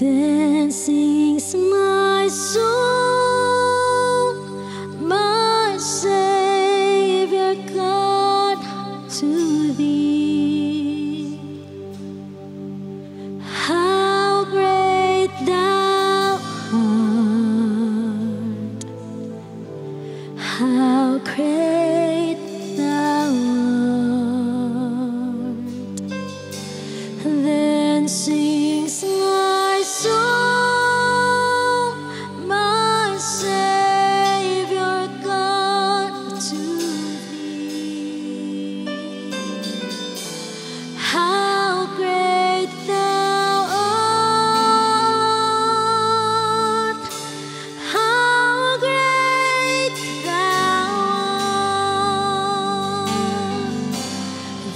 Then sings my soul, my Savior God, to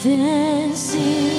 art!